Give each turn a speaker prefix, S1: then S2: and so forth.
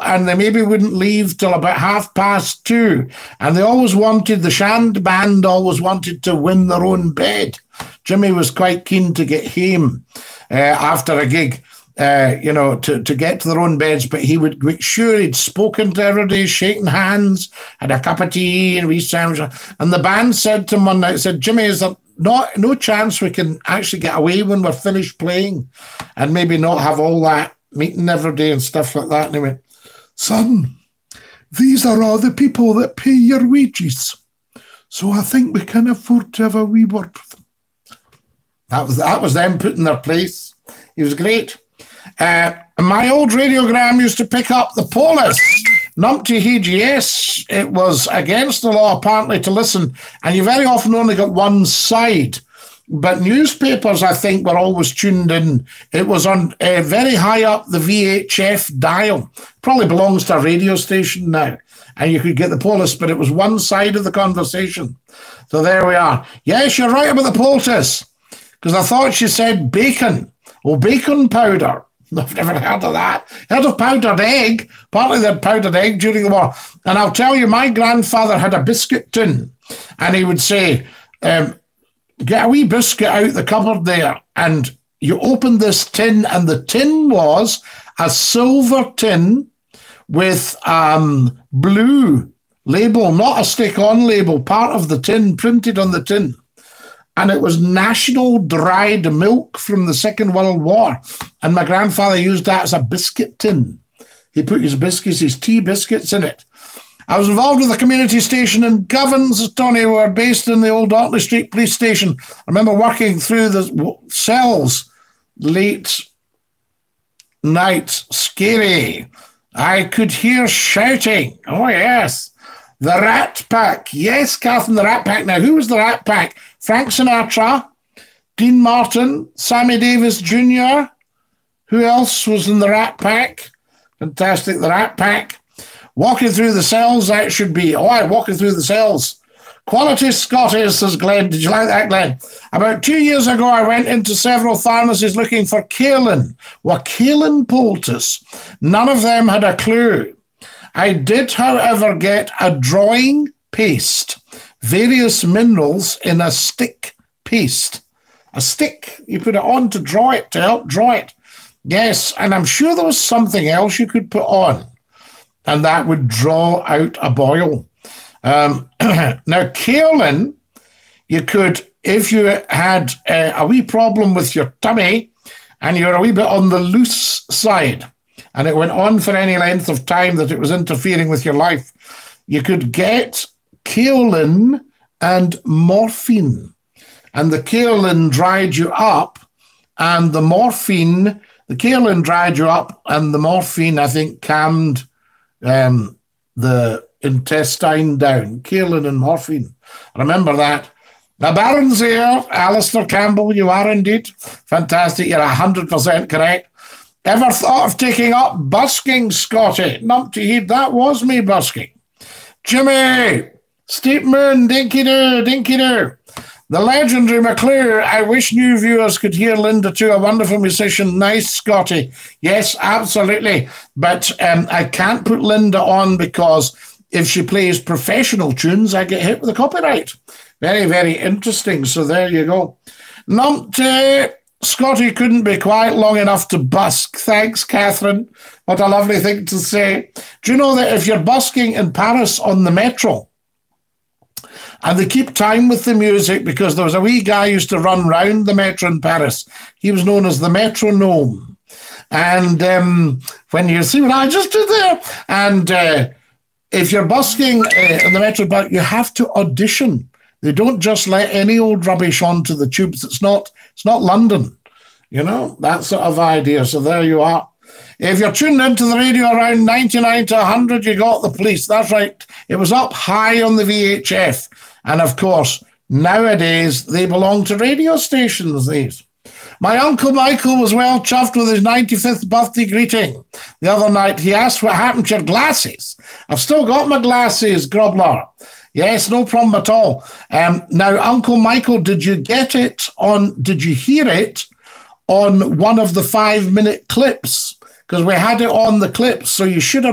S1: and they maybe wouldn't leave till about half past two. And they always wanted, the Shand band always wanted to win their own bed. Jimmy was quite keen to get home uh, after a gig. Uh, you know, to, to get to their own beds, but he would make sure he'd spoken to everybody, shaking hands, had a cup of tea and wee sandwich. And the band said to him one night, said, Jimmy, is there not no chance we can actually get away when we're finished playing and maybe not have all that meeting every day and stuff like that? And he went, Son, these are all the people that pay your wages. So I think we can afford to have a wee word with them. That was that was them put in their place. It was great. Uh, my old radiogram used to pick up the polis. Numpty yes, it was against the law apparently to listen, and you very often only got one side. But newspapers, I think, were always tuned in. It was on uh, very high up the VHF dial. Probably belongs to a radio station now. And you could get the polis, but it was one side of the conversation. So there we are. Yes, you're right about the poultice, because I thought she said bacon or bacon powder. I've never heard of that. Heard of powdered egg. Partly they powdered egg during the war. And I'll tell you, my grandfather had a biscuit tin, and he would say, um, Get a wee biscuit out the cupboard there. And you opened this tin, and the tin was a silver tin with um, blue label, not a stick on label, part of the tin printed on the tin and it was national dried milk from the Second World War. And my grandfather used that as a biscuit tin. He put his biscuits, his tea biscuits in it. I was involved with a community station in Govans, Tony. We were based in the old Orkney Street police station. I remember working through the cells late night, scary. I could hear shouting. Oh, yes. The Rat Pack. Yes, Catherine, the Rat Pack. Now, who was the Rat Pack? Frank Sinatra, Dean Martin, Sammy Davis Jr. Who else was in the Rat Pack? Fantastic, the Rat Pack. Walking through the cells, that should be. Oh, I walking through the cells. Quality Scottish, says Glenn. Did you like that, Glenn? About two years ago, I went into several pharmacies looking for kaolin. Were kaolin poultice? None of them had a clue. I did, however, get a drawing paste various minerals in a stick paste. A stick, you put it on to draw it, to help draw it. Yes, and I'm sure there was something else you could put on, and that would draw out a boil. Um, now, kaolin, you could, if you had uh, a wee problem with your tummy and you're a wee bit on the loose side, and it went on for any length of time that it was interfering with your life, you could get kaolin and morphine. And the kaolin dried you up, and the morphine, the kaolin dried you up, and the morphine, I think, calmed um, the intestine down. Kaolin and morphine. Remember that. The Baron's here. Alistair Campbell, you are indeed. Fantastic. You're 100% correct. Ever thought of taking up busking, Scottie? Numpty heed, that was me busking. Jimmy, Steep Moon, dinky doo, dinky doo. The legendary McClue. I wish new viewers could hear Linda too. A wonderful musician. Nice, Scottie. Yes, absolutely. But um, I can't put Linda on because if she plays professional tunes, I get hit with a copyright. Very, very interesting. So there you go. Numpty. Scottie couldn't be quiet long enough to busk. Thanks, Catherine. What a lovely thing to say. Do you know that if you're busking in Paris on the metro, and they keep time with the music because there was a wee guy used to run round the metro in Paris. He was known as the metronome. And um, when you see what I just did there, and uh, if you're busking uh, in the metro, but you have to audition. They don't just let any old rubbish onto the tubes. It's not. It's not London. You know that sort of idea. So there you are. If you're tuned into the radio around 99 to 100, you got the police. That's right. It was up high on the VHF. And of course, nowadays they belong to radio stations, these. My Uncle Michael was well chuffed with his 95th birthday greeting. The other night he asked what happened to your glasses. I've still got my glasses, Grobler. Yes, no problem at all. Um, now, Uncle Michael, did you get it on, did you hear it on one of the five minute clips? Because we had it on the clips, so you should have